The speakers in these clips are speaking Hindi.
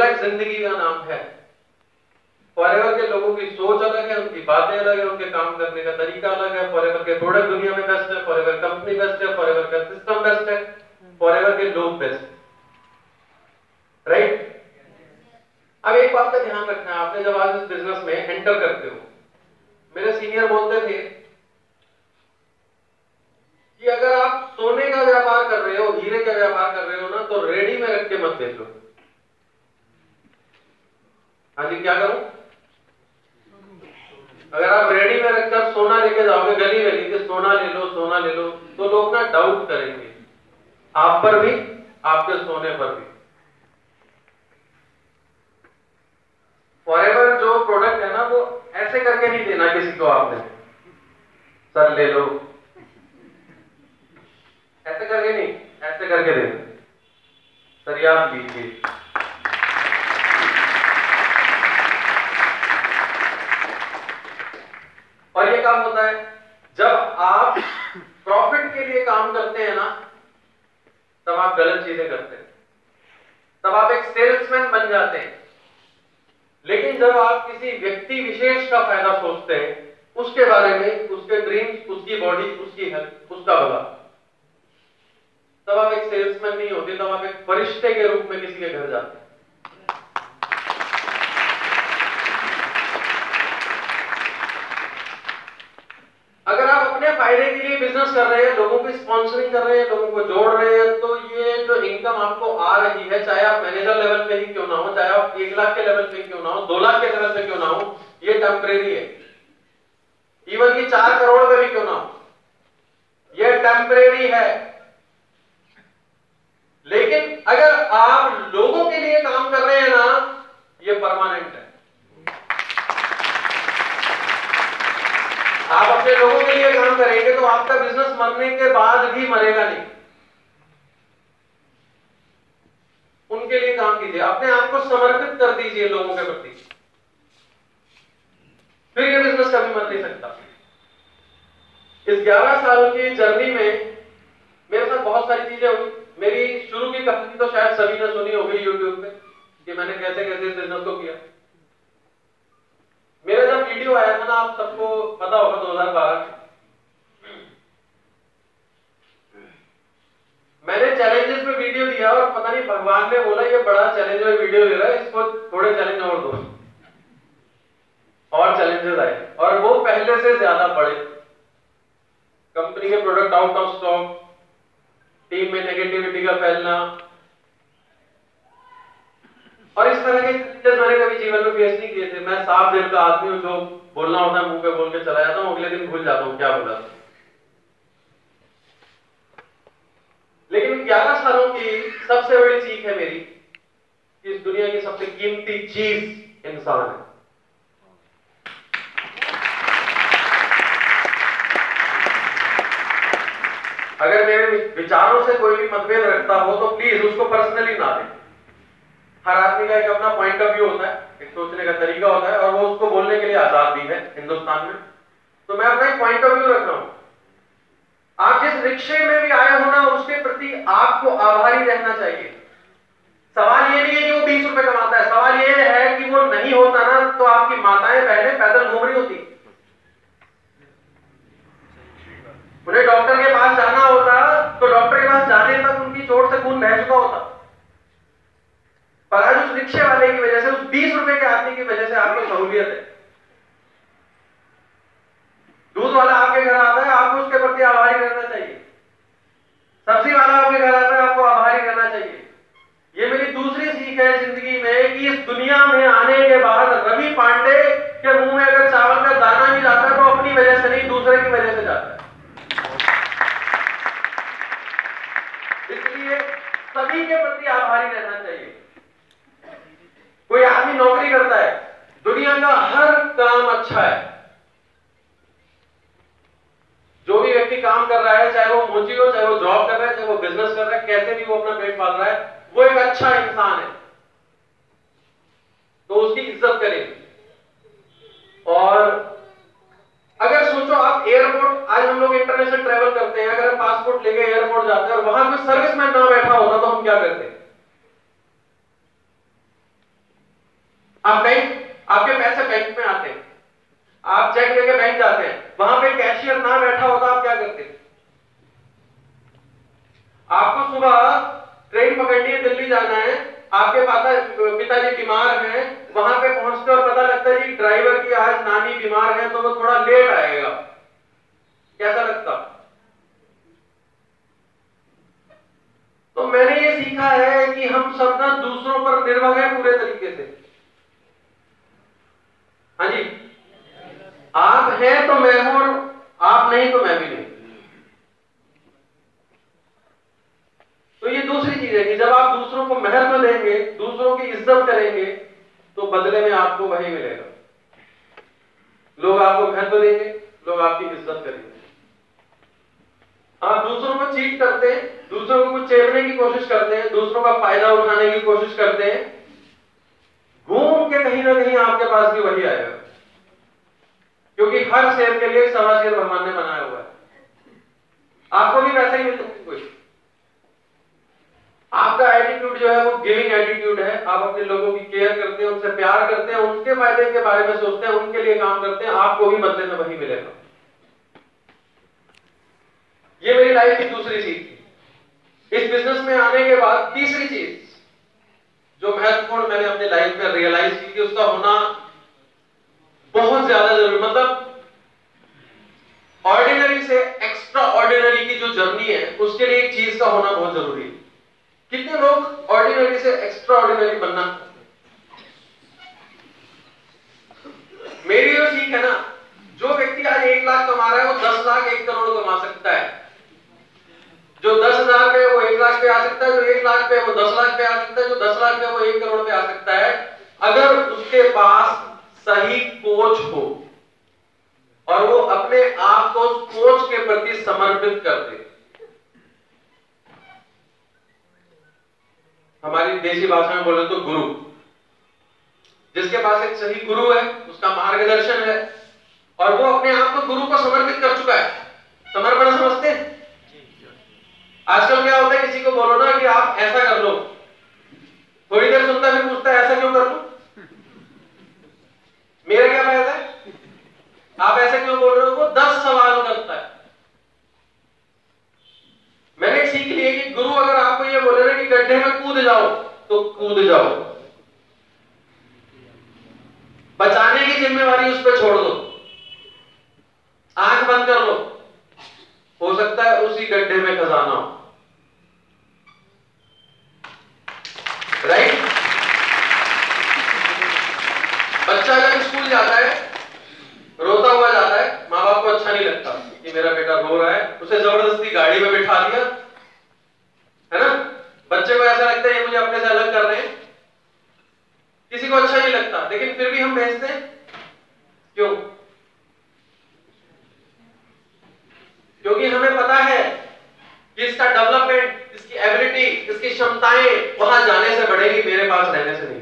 अलग ज़िंदगी का नाम है। फॉरएवर के लोगों की सोच अलग है, उनकी बातें अलग है, उनके काम करने का तरीका अलग है। फॉरएवर के प्रोडक्ट दुनिया में बेस्ट है फॉरएवर कंपनी बेस्ट है फॉरएवर का सिस्टम बेस्ट है फॉरएवर के लोग बेस्ट राइट अब एक बात का ध्यान रखना आपने जब आज इस बिज़नेस में एंटर करते हो, मेरे सीनियर बोलते थे कि अगर आप सोने का व्यापार कर रहे हो, हीरे का व्यापार कर रहे हो ना तो रेडी में रख के मत बेचो हाँ जी क्या करूँ अगर आप रेडी में रखकर सोना लेके जाओगे गली गली के सोना ले लो सोना ले लो तो लोग ना डाउट करेंगे आप पर भी आपके सोने पर भी फॉरएवर जो प्रोडक्ट है ना वो करके नहीं देना किसी को आपने। सर ले लो। ऐसे करके नहीं, ऐसे करके देना सर ये आप लीजिए और ये काम होता है, जब आप प्रॉफिट के लिए काम करते हैं ना, तब आप गलत चीज़ें करते हैं। तब आप एक सेल्समैन बन जाते हैं। लेकिन जब आप किसी व्यक्ति विशेष का फ़ायदा सोचते हैं, उसके बारे में, उसके ड्रीम्स उसकी बॉडी उसकी हेल्थ उसका भला। तब आप एक सेल्समैन नहीं होते, तब आप एक फरिश्ते के रूप में किसी के घर जाते हैं अगर आप अपने फ़ायदे के लिए बिज़नेस कर रहे हैं, लोगों की स्पॉन्सरिंग कर रहे हैं, लोगों को जोड़ रहे हैं तो ये जो इनकम आपको आ रही है, चाहे आप मैनेजर लेवल पे ही क्यों ना हो, चाहे आप एक लाख के लेवल पे क्यों ना हो, दो लाख के लेवल पे क्यों ना हो, ये टेम्परेरी है। इवन की चार करोड़ पे भी क्यों ना हो, ये टेम्परेरी है। लेकिन अगर आप लोगों के लिए काम कर रहे हैं ना, ये परमानेंट है आप अपने लोगों के लिए काम करेंगे तो आपका बिज़नेस मरने के बाद भी मरेगा नहीं। उनके लिए काम कीजिए, अपने आप को समर्पित कर दीजिए लोगों के प्रति। फिर ये बिज़नेस कभी मर नहीं सकता। इस 11 साल की जर्नी में मेरे साथ बहुत सारी चीज़ें हुई। मेरी शुरू की कहानी तो शायद सभी ने सुनी होगी यूट्यूब पे, कि मैंने कैसे कैसे इस बिज़नेस को किया। मेरा जब वीडियो आया था ना, आप सबको पता होगा 2012 मैंने चैलेंजेस में वीडियो दिया और पता नहीं भगवान ने बोला, ये बड़ा चैलेंज में वीडियो दे रहा है, इसको थोड़े चैलेंज और दो। और चैलेंजेस आए। और वो पहले से ज़्यादा बड़े। कंपनी के product out of stock team में नेगेटिविटी का फैलना। और इस तरह के चैलेंजेस मैंने कभी जीवन में फेस नहीं किए थे। मैं साफ़ दिल का आदमी हूँ जो बोलना होता है, मुँह पे बोल के चला जाता हूँ, अगले दिन भूल जाता हूँ क्या बोला लेकिन 11 सालों की सबसे बड़ी सीख है मेरी इस दुनिया की सबसे कीमती चीज़ इंसान है। अगर मेरे विचारों से कोई भी मतभेद रखता हो तो प्लीज़ उसको पर्सनली ना दें। हर आदमी का एक अपना पॉइंट ऑफ़ व्यू होता है, एक सोचने का तरीका होता है और वो उसको बोलने के लिए आज़ाद भी है हिंदुस्तान में। तो मैं अपना एक पॉइंट ऑफ़ व्यू रख रहा हूँ। आप जिस रिक्शे में भी आए हो ना, उसके प्रति आपको आभारी रहना चाहिए। सवाल ये नहीं है कि वो बीस रुपए कमाता है। सवाल ये है कि वो नहीं होता ना तो आपकी माताएँ पहले पैदल घूम रही होती। उन्हें डॉक्टर के पास जाना होता तो डॉक्टर के पास जाने तक उनकी चोट से खून बह चुका होता। पर आज उस रिक्शे वाले की वजह से, उस बीस रुपए के आदमी की वजह से आपको सहूलियत है दूध वाला आपके घर आता है आपको उसके प्रति आभारी रहना चाहिए सब्ज़ी वाला आपके घर आता है आपको आभारी रहना चाहिए ये मेरी दूसरी सीख है ज़िंदगी में कि इस दुनिया में आने के बाद रवि पांडे के मुँह में अगर चावल का दाना भी जाता है तो अपनी वजह से नहीं, दूसरे की वजह से जाता। है इसलिए सभी के प्रति आभारी रहना चाहिए। कोई आदमी नौकरी करता है, दुनिया का हर काम अच्छा है। जो भी व्यक्ति काम कर रहा है, चाहे वो मोची हो, चाहे वो जॉब कर रहा है, चाहे वो बिज़नेस कर रहा है, कैसे भी वो अपना पेट पाल रहा है, वो एक अच्छा इंसान है। तो उसकी इज़्ज़त करें। और अगर सोचो आप एयरपोर्ट आज हम लोग इंटरनेशनल ट्रेवल करते हैं, अगर हम पासपोर्ट लेके एयरपोर्ट जाते हैं और वहाँ कोई सर्विसमैन ना बैठा होता तो हम क्या करते आप बैंक आपके पैसे बैंक में आते हैं। आप चेक लेके बैंक जाते हैं। वहाँ पे कैशियर ना बैठा होता, आप क्या करते आपको सुबह ट्रेन पकड़नी है, दिल्ली जाना है। आपके पाता पिताजी बीमार हैं, वहाँ पे पहुँचते और पता लगता है जी ड्राइवर की आज नानी बीमार है तो वो थोड़ा लेट आएगा। कैसा लगता? तो मैंने ये सीखा है कि हम सब ना दूसरों पर निर्भर है पूरे तरीके से। हाँ जी? आप हैं तो मैं हूँ और आप नहीं तो मैं भी नहीं तो ये दूसरी चीज़ है कि जब आप दूसरों को महत्व देंगे इज़्ज़त करेंगे तो बदले में आपको वही मिलेगा। लोग आपको महत्व देंगे लोग आपकी इज़्ज़त करेंगे। आप दूसरों को चीट करते हैं, दूसरों को कुछ चेरने की कोशिश करते हैं, दूसरों का फ़ायदा उठाने की कोशिश करते हैं, घूम के कहीं ना कहीं आपके पास भी वही आएगा। क्योंकि हर शेर के लिए समाज के भगवान ने बनाया हुआ है। आपको भी वैसे ही मिल कोई। आपका एटीट्यूड जो है वो गिविंग एटीट्यूड है। आप अपने लोगों की केयर करते हैं, उनसे प्यार करते हैं, उनके फ़ायदे के बारे में सोचते हैं, उनके लिए काम करते हैं, आपको भी बदले में वही मिलेगा। ये मेरी लाइफ की दूसरी चीज़ इस बिज़नेस में आने के बाद तीसरी चीज़ जो महत्वपूर्ण मैंने अपनी लाइफ में रियलाइज़ की कि उसका होना बहुत ज़्यादा ज़रूरी मतलब ऑर्डिनरी से एक्स्ट्रा ऑर्डिनरी की जो जर्नी है, उसके लिए एक चीज़ का होना बहुत ज़रूरी है। कितने लोग ऑर्डिनरी से एक्स्ट्रा ऑर्डिनरी बनना मेरी जो सीख है ना, जो व्यक्ति आज एक लाख कमा रहा है, वो दस लाख एक करोड़ कमा सकता है। जो दस हज़ार पे वो एक लाख पे आ सकता है, जो एक लाख पे वो दस लाख पे आ सकता है, जो दस लाख पे वो एक करोड़ पे आ सकता है। अगर उसके पास सही कोच हो, और वो अपने आप को कोच के प्रति समर्पित कर दे हमारी देशी भाषा में बोले तो गुरु। जिसके पास एक सही गुरु है, उसका मार्गदर्शन है, और वो अपने आप को गुरु को समर्पित कर चुका है। समर्पण समझते आजकल क्या होता है, किसी को बोलो ना कि आप ऐसा कर लो। थोड़ी देर सुनता फिर पूछता है, ऐसा क्यों कर लो? मेरा क्या फ़ायदा आप ऐसे क्यों बोल रहे हो? वो दस सवाल करता है मैंने सीख लिया कि गुरु अगर आपको ये बोले ना कि गड्ढे में कूद जाओ तो कूद जाओ। बचाने की जिम्मेवारी उस पर छोड़ दो। आँख बंद कर लो हो सकता है उसी गड्ढे में खजाना हो। राइट बच्चा जब स्कूल जाता है, रोता हुआ जाता है माँ बाप को अच्छा नहीं लगता कि मेरा बेटा रो रहा है। उसे ज़बरदस्ती गाड़ी में बिठा दिया। है ना? बच्चे को ऐसा लगता है, ये मुझे अपने से अलग कर रहे हैं किसी को अच्छा नहीं लगता, लेकिन फिर भी हम भेजते हैं। क्यों? क्योंकि हमें पता है कि इसका डेवलपमेंट इसकी एबिलिटी इसकी क्षमताएँ वहाँ जाने से बढ़ेगी, मेरे पास रहने से नहीं।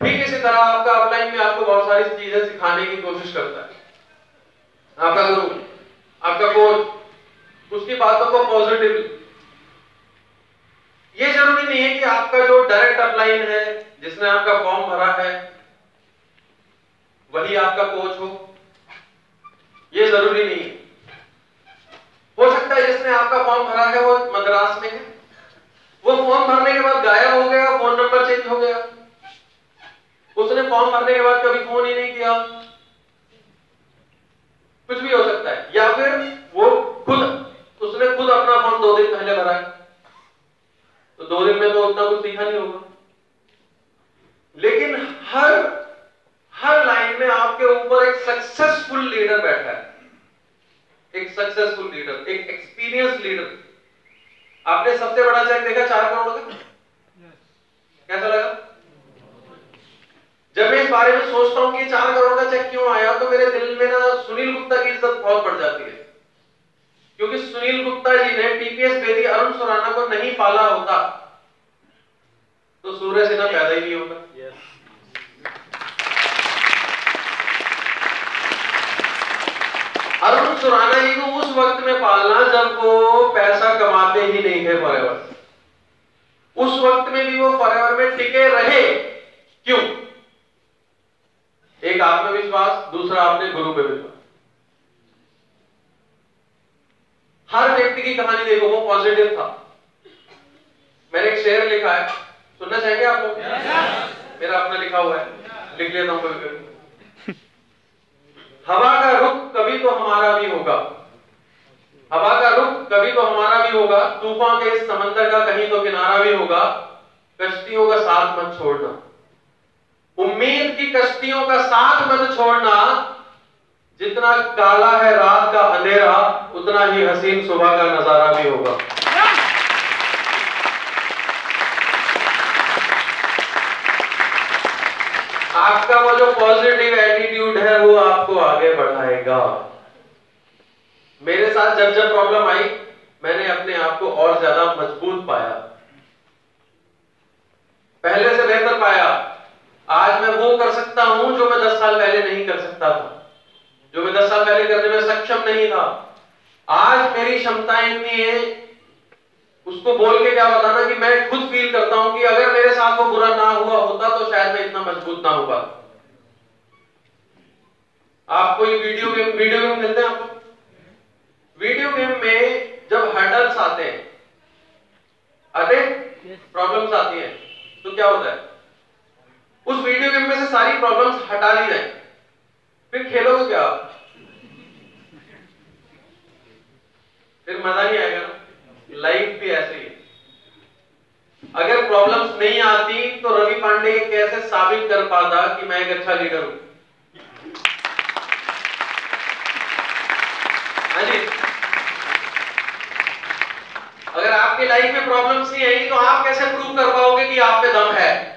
ठीक इसी तरह आपका अपलाइन में आपको बहुत सारी चीज़ें सिखाने की कोशिश करता है। आपका गुरु, आपका कोच उसकी बातों को पॉजिटिव ये ज़रूरी नहीं है कि आपका जो डायरेक्ट अपलाइन है जिसने आपका फॉर्म भरा है, वही आपका कोच हो। ये ज़रूरी नहीं है। सकता है जिसने आपका फॉर्म भरा है, वो मद्रास में है। वो फॉर्म भरने के बाद गायब हो गया फ़ोन नंबर चेंज हो गया। उसने फॉर्म भरने के बाद कभी फ़ोन ही नहीं किया। कुछ भी हो सकता है। या फिर वो खुद, उसने खुद अपना फॉर्म दो दिन पहले भरा है। तो दो दिन में तो उतना कुछ सीखा नहीं होगा। लेकिन हर हर लाइन में आपके ऊपर एक सक्सेसफुल लीडर बैठा है। एक सक्सेसफुल लीडर एक एक्सपीरियंस लीडर आपने सबसे बड़ा चेक देखा चार करोड़ का? कैसा लगा? जब मैं इस बारे में सोचता हूँ कि चार करोड़ का चेक क्यों आया तो मेरे दिल में ना सुनील गुप्ता की इज़्ज़त बहुत बढ़ जाती है। क्योंकि सुनील गुप्ता जी ने टीपीएस बेदी अरुण सुराना को नहीं पाला होता तो सूर्य सिन्हा पैदा ही नहीं होता। अरुण सुराना जी को उस वक्त में पालना जब वो पैसा कमाते ही नहीं थे फॉरएवर उस वक्त में भी वो फॉरएवर में टिके रहे क्यों? एक आत्मविश्वास दूसरा आपने गुरु पे विश्वास। हर व्यक्ति की कहानी देखो, वो पॉजिटिव था। मैंने एक शेर लिखा है। सुनना चाहेंगे आप लोग मेरा अपना लिखा हुआ है। लिख लेता हूँ कभी। हवा का रुख कभी तो हमारा भी होगा। हवा का रुख कभी तो हमारा भी होगा। तूफ़ान के इस समंदर का कहीं तो किनारा भी होगा। कश्तियों का साथ मत छोड़ना। उम्मीद की कश्तियों का साथ मत छोड़ना। जितना काला है रात का अंधेरा, उतना ही हसीन सुबह का नज़ारा भी होगा। आपका वो जो पॉजिटिव एटीट्यूड है, वो आपको आगे बढ़ाएगा। मेरे साथ जब जब प्रॉब्लम आई, मैंने अपने आप को और ज़्यादा मज़बूत पाया। पहले से बेहतर पाया। आज मैं वो कर सकता हूँ जो मैं दस साल पहले नहीं कर सकता था। जो मैं दस साल पहले करने में सक्षम नहीं था। आज मेरी क्षमताएँ इतनी है उसको बोल के क्या बताना कि मैं खुद फील करता हूँ कि अगर मेरे साथ वो बुरा ना हुआ होता तो शायद मैं इतना मज़बूत ना होगा आपको ये वीडियो गेम वीडियो गेम खेलते हैं आपको? वीडियो गेम में जब हर्डल्स आते हैं आते प्रॉब्लम्स आती हैं तो क्या होता है? उस वीडियो गेम में से सारी प्रॉब्लम्स हटा दी जाए फिर खेलोगे क्या फिर मज़ा नहीं आएगा लाइफ भी ऐसे ही अगर प्रॉब्लम्स नहीं आती तो रवि पांडे कैसे साबित कर पाता कि मैं एक अच्छा लीडर हूँ? हाँ अगर आपकी लाइफ में प्रॉब्लम्स नहीं आएगी तो आप कैसे प्रूव कर पाओगे कि आप पे दम है?